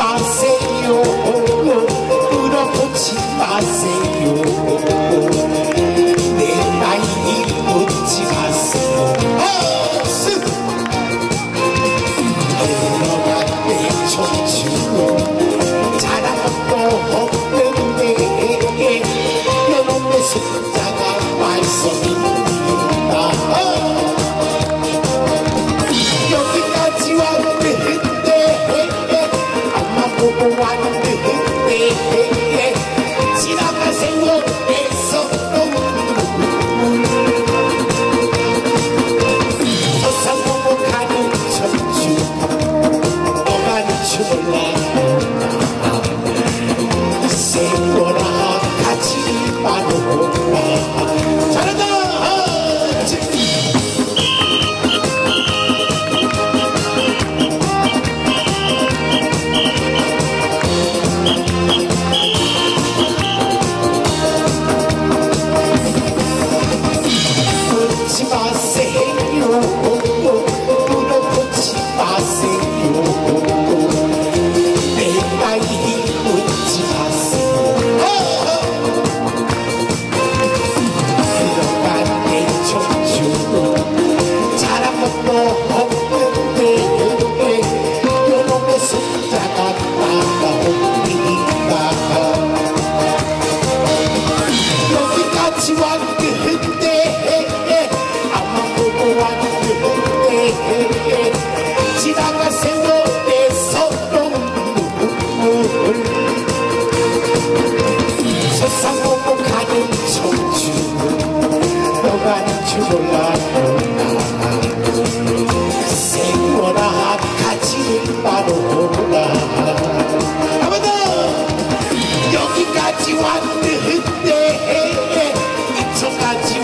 물 Vai, 여기까지 왔는데 아마 보고 왔는데 지나가세요 내 서동 눈물 세상 보고 가는 청춘 너가 는 줄 몰랐구나 생활아 같이 바로라. 한번 더 여기까지 왔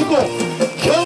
impossible.